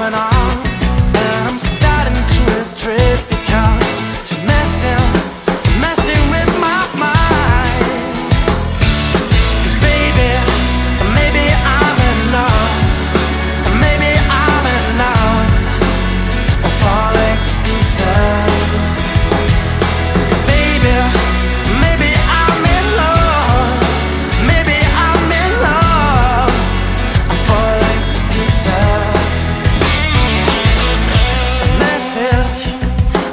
open arms,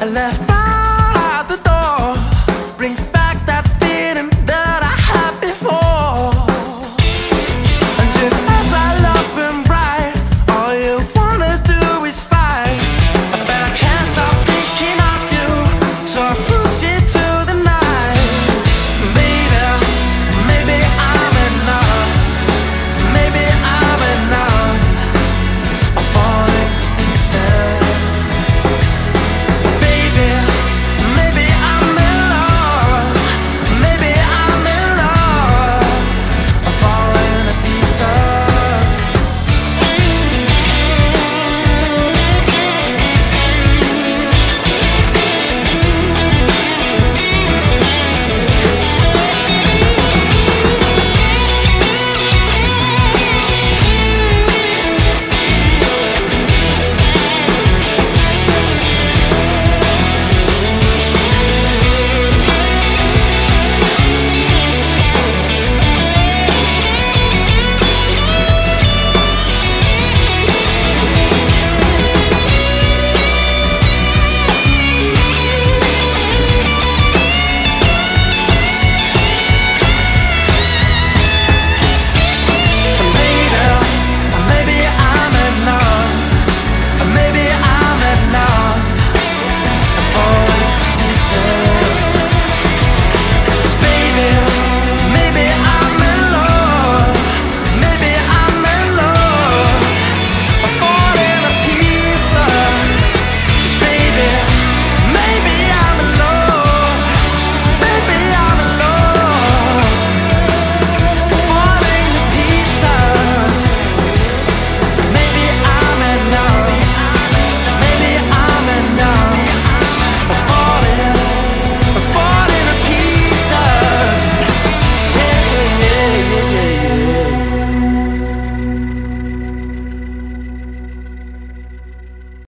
left